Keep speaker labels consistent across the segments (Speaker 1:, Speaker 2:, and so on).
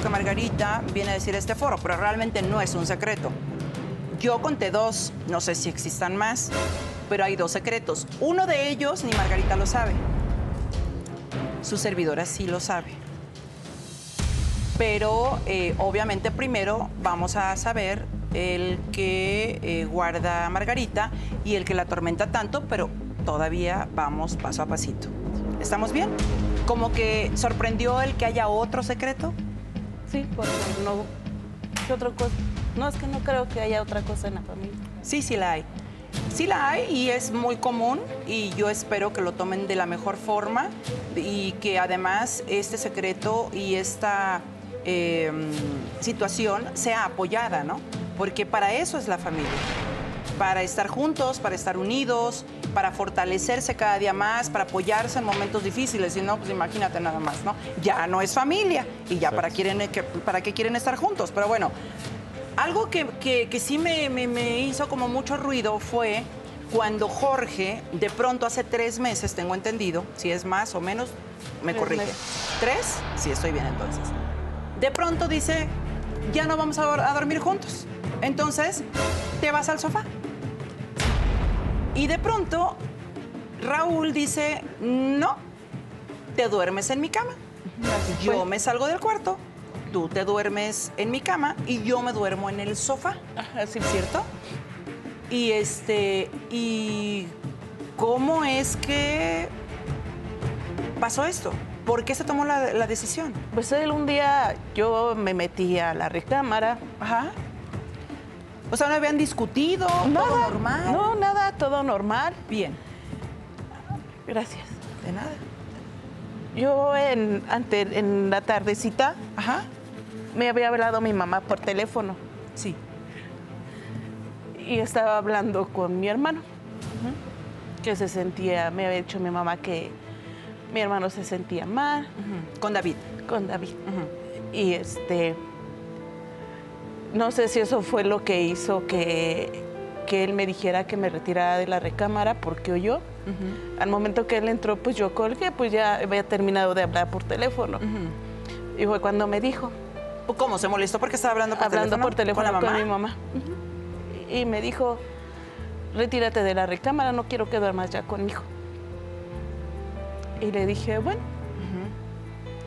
Speaker 1: que Margarita viene a decir este foro, pero realmente no es un secreto. Yo conté dos, no sé si existan más, pero hay dos secretos. Uno de ellos ni Margarita lo sabe. Su servidora sí lo sabe. Pero eh, obviamente primero vamos a saber el que eh, guarda a Margarita y el que la atormenta tanto, pero todavía vamos paso a pasito. ¿Estamos bien? Como que sorprendió el que haya otro secreto.
Speaker 2: Sí, porque no. ¿Qué otra cosa? No, es que no creo que haya otra cosa en la familia.
Speaker 1: Sí, sí la hay. Sí la hay y es muy común y yo espero que lo tomen de la mejor forma y que además este secreto y esta eh, situación sea apoyada, ¿no? Porque para eso es la familia, para estar juntos, para estar unidos, para fortalecerse cada día más, para apoyarse en momentos difíciles. Y no, pues imagínate nada más, ¿no? Ya no es familia y ya para, quieren, que, para qué quieren estar juntos. Pero bueno, algo que, que- que sí me, me- me hizo como mucho ruido fue cuando Jorge, de pronto hace tres meses, tengo entendido, si es más o menos, me
Speaker 2: Tres
Speaker 1: corrige.
Speaker 2: meses.
Speaker 1: ¿Tres? Sí, estoy bien entonces. De pronto dice, ya no vamos a dormir juntos. Entonces, te vas al sofá. Y de pronto, Raúl dice, no, te duermes en mi cama. Yo me salgo del cuarto, tú te duermes en mi cama y yo me duermo en el sofá.
Speaker 2: Ajá, sí,
Speaker 1: ¿Cierto? Y este, y cómo es que pasó esto? ¿Por qué se tomó la, la decisión?
Speaker 2: Pues él un día yo me metí a la recámara.
Speaker 1: Ajá. O sea, no habían discutido, todo
Speaker 2: Nada,
Speaker 1: normal.
Speaker 2: No, nada, todo normal.
Speaker 1: Bien,
Speaker 2: Gracias.
Speaker 1: de nada.
Speaker 2: Yo en, ante, en la tardecita
Speaker 1: Ajá.
Speaker 2: me había hablado mi mamá por teléfono
Speaker 1: Sí.
Speaker 2: y estaba hablando con mi hermano, que se sentía, me había dicho mi mamá que mi hermano se sentía mal.
Speaker 1: Con David.
Speaker 2: con David. Y este, no sé si eso fue lo que hizo que, que él me dijera que me retirara de la recámara porque oyó. Al momento que él entró, pues yo colgué, pues ya había terminado de hablar por teléfono. Y fue cuando me dijo,
Speaker 1: ¿Cómo? ¿Se molestó porque estaba hablando por
Speaker 2: hablando
Speaker 1: teléfono?
Speaker 2: por teléfono
Speaker 1: con la mamá?
Speaker 2: mi mamá. Y me dijo, retírate de la recámara, no quiero que duermas ya conmigo. Y le dije, bueno.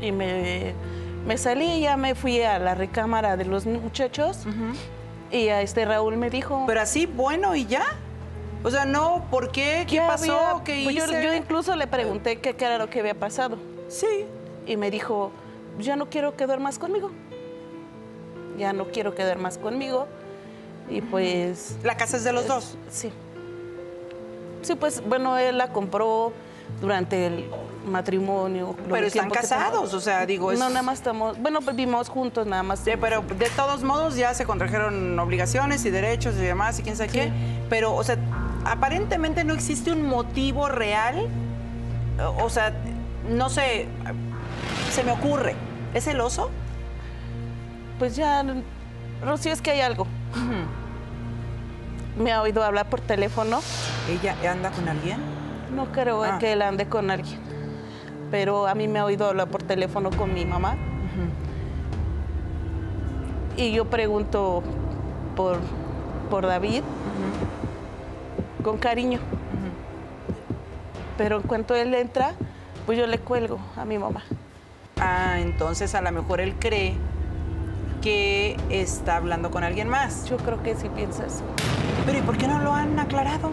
Speaker 2: Y me, me salí y ya me fui a la recámara de los muchachos.
Speaker 1: Ujú.
Speaker 2: Y a este Raúl me dijo,
Speaker 1: Pero así, bueno, y ya. O sea, no, ¿por qué? ¿Qué
Speaker 2: "¿Qué
Speaker 1: pasó?
Speaker 2: había?".
Speaker 1: ¿Qué
Speaker 2: Pues yo,
Speaker 1: hice?
Speaker 2: yo incluso le pregunté qué, qué era lo que había pasado.
Speaker 1: Sí.
Speaker 2: Y me dijo, ya no quiero que duermas conmigo. Ya no quiero que duermas conmigo. Y pues...
Speaker 1: La casa es de los dos.
Speaker 2: Sí. Sí, pues bueno, él la compró durante el matrimonio.
Speaker 1: Pero están casados, o sea, digo, es...
Speaker 2: No, nada más estamos, bueno, pues vivimos juntos nada más.
Speaker 1: Sí, pero de todos modos ya se contrajeron obligaciones y derechos y demás y quién sabe qué. Pero, o sea, aparentemente no existe un motivo real. O sea, no sé, se me ocurre. ¿Es el oso?
Speaker 2: Pues ya, Rocío, es que hay algo. Me ha oído hablar por teléfono.
Speaker 1: ¿Ella anda con alguien?
Speaker 2: No creo
Speaker 1: Ah.
Speaker 2: que él ande con alguien. Pero a mí me ha oído hablar por teléfono con mi mamá. Y yo pregunto por, por David con cariño. Pero en cuanto él entra, pues yo le cuelgo a mi mamá.
Speaker 1: Ah, entonces a lo mejor él cree que está hablando con alguien más.
Speaker 2: Yo creo que sí piensa eso.
Speaker 1: Pero ¿y por qué no lo han aclarado?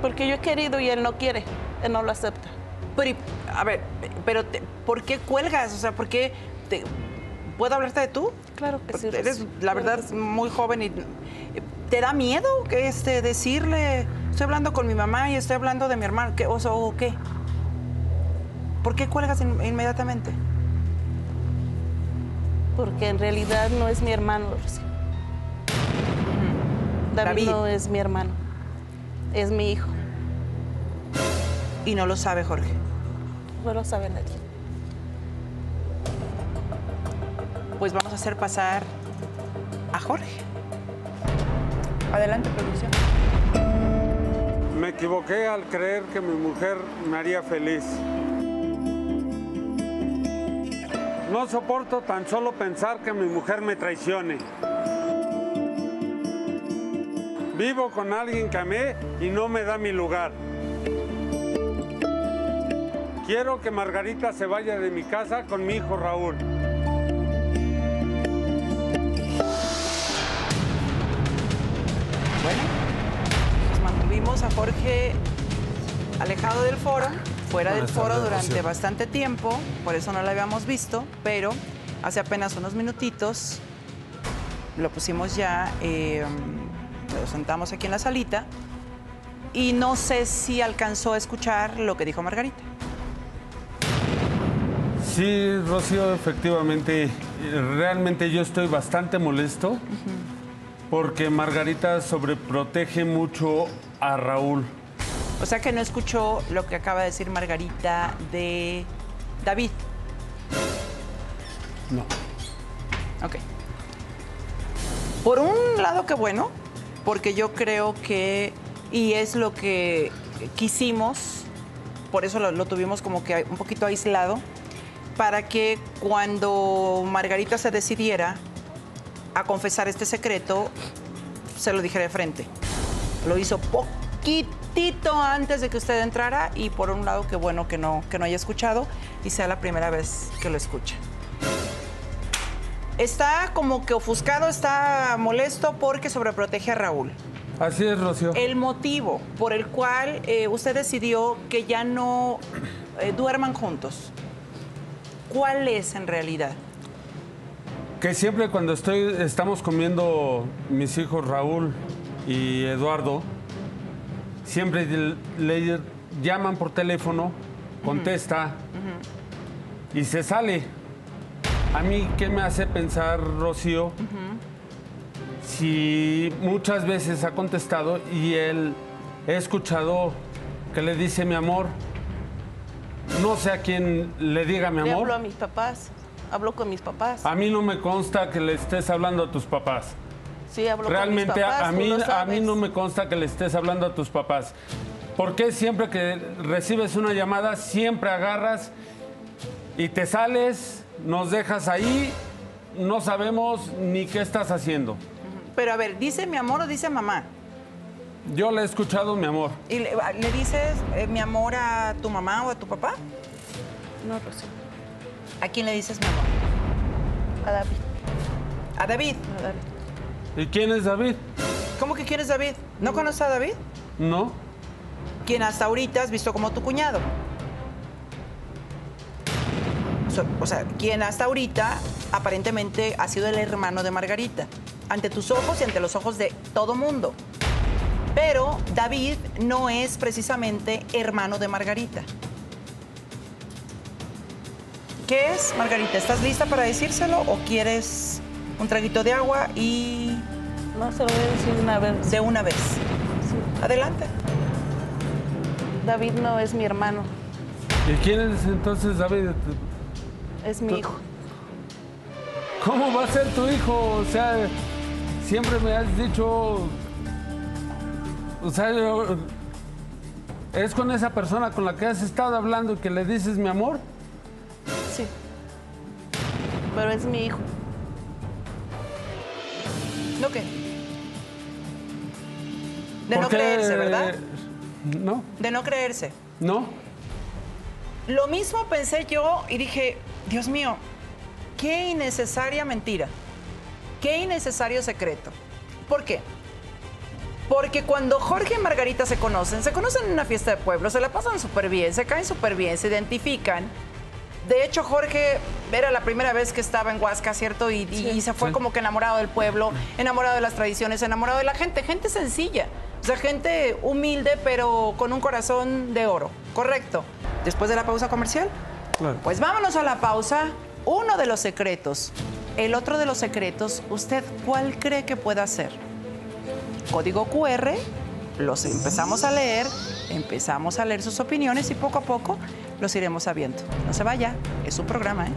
Speaker 2: Porque yo he querido y él no quiere. Él no lo acepta.
Speaker 1: Pero, a ver, pero te- ¿por qué cuelgas? O sea, ¿por qué te- ¿Puedo hablarte de tú?
Speaker 2: Claro que sí.
Speaker 1: Eres, la verdad, muy joven y ¿te da miedo que este decirle, estoy hablando con mi mamá y estoy hablando de mi hermano, ¿qué, o, sea, o qué? ¿Por qué cuelgas in- inmediatamente?
Speaker 2: Porque en realidad no es mi hermano. David,
Speaker 1: David.
Speaker 2: no es mi hermano. Es mi hijo.
Speaker 1: Y no lo sabe Jorge.
Speaker 2: No lo sabe nadie.
Speaker 1: Pues vamos a hacer pasar a Jorge. Adelante, producción.
Speaker 3: Me equivoqué al creer que mi mujer me haría feliz. No soporto tan solo pensar que mi mujer me traicione. Vivo con alguien que amé y no me da mi lugar. Quiero que Margarita se vaya de mi casa con mi hijo Raúl.
Speaker 1: Bueno, pues mantuvimos a Jorge alejado del foro, fuera del foro
Speaker 4: tardes,
Speaker 1: durante bastante tiempo, por eso no lo habíamos visto, pero hace apenas unos minutitos lo pusimos ya, eh, lo sentamos aquí en la salita y no sé si alcanzó a escuchar lo que dijo Margarita.
Speaker 3: Sí, Rocío, efectivamente, realmente yo estoy bastante molesto porque Margarita sobreprotege mucho a Raúl.
Speaker 1: O sea que no escuchó lo que acaba de decir Margarita de David.
Speaker 3: No.
Speaker 1: Ok. Por un lado, qué bueno, porque yo creo que, y es lo que quisimos, por eso lo, tuvimos como que un poquito aislado, para que cuando Margarita se decidiera a confesar este secreto, se lo dijera de frente. Lo hizo poquitito antes de que usted entrara y por un lado, qué bueno que no, que no haya escuchado y sea la primera vez que lo escucha está como que ofuscado, está molesto porque sobreprotege a Raúl.
Speaker 3: Así es, Rocío.
Speaker 1: El motivo por el cual eh, usted decidió que ya no eh, duerman juntos, ¿cuál es en realidad?
Speaker 3: Que siempre cuando estoy, estamos comiendo mis hijos Raúl y Eduardo, siempre le- le llaman por teléfono, contesta y se sale. A mí, ¿qué me hace pensar, Rocío? Si muchas veces ha contestado y él he escuchado que le dice mi amor, no sé a quién le diga mi
Speaker 2: Le
Speaker 3: amor.
Speaker 2: hablo a mis papás. Hablo con mis papás.
Speaker 3: A mí no me consta que le estés hablando a tus papás.
Speaker 2: Sí, hablo
Speaker 3: Realmente
Speaker 2: con mis papás.
Speaker 3: a
Speaker 2: tú
Speaker 3: mí,
Speaker 2: lo
Speaker 3: a mí no me consta que le estés hablando a tus papás. ¿Por qué siempre que recibes una llamada, siempre agarras y te sales, nos dejas ahí, no sabemos ni qué estás haciendo?
Speaker 1: Pero a ver, ¿dice mi amor o dice mamá?
Speaker 3: Yo le he escuchado, mi amor.
Speaker 1: ¿Y le, le dices eh, mi amor a tu mamá o a tu papá?
Speaker 2: No, Rocío.
Speaker 1: ¿A quién le dices mi amor?
Speaker 2: A David.
Speaker 1: A David.
Speaker 2: A David.
Speaker 3: ¿Y quién es David?
Speaker 1: ¿Cómo que quién es David? ¿No conoces a David?
Speaker 3: No.
Speaker 1: Quien hasta ahorita has visto como tu cuñado. So- O sea, quien hasta ahorita aparentemente ha sido el hermano de Margarita. Ante tus ojos y ante los ojos de todo mundo. Pero David no es precisamente hermano de Margarita. ¿Qué es, Margarita? ¿Estás lista para decírselo o quieres un traguito de agua y
Speaker 2: No, se lo voy a decir una vez.
Speaker 1: de una vez?
Speaker 2: Sí.
Speaker 1: Adelante.
Speaker 2: David no es mi hermano,
Speaker 3: ¿Y quién es entonces David?
Speaker 2: Es mi hijo.
Speaker 3: ¿Cómo va a ser tu hijo? O sea, siempre me has dicho. O sea, yo- es con esa persona con la que has estado hablando y que le dices mi amor.
Speaker 2: Sí. Pero es mi hijo.
Speaker 1: ¿No qué? De no creerse, ¿verdad?
Speaker 3: No,
Speaker 1: De no creerse.
Speaker 3: no.
Speaker 1: Lo mismo pensé yo y dije, Dios mío, qué innecesaria mentira. Qué innecesario secreto. ¿Por qué? Porque cuando Jorge y Margarita se conocen, se conocen en una fiesta de pueblo, se la pasan súper bien, se caen súper bien, se identifican. De hecho, Jorge era la primera vez que estaba en Huasca, ¿cierto? Y, se fue
Speaker 3: Sí.
Speaker 1: como que enamorado del pueblo, enamorado de las tradiciones, enamorado de la gente, gente sencilla. O sea, gente humilde, pero con un corazón de oro. Correcto. Después de la pausa comercial, Pues vámonos a la pausa. Uno de los secretos. El otro de los secretos, ¿usted cuál cree que pueda ser? Código QR, los empezamos a leer, empezamos a leer sus opiniones y poco a poco los iremos sabiendo. No se vaya, es su programa, ¿eh?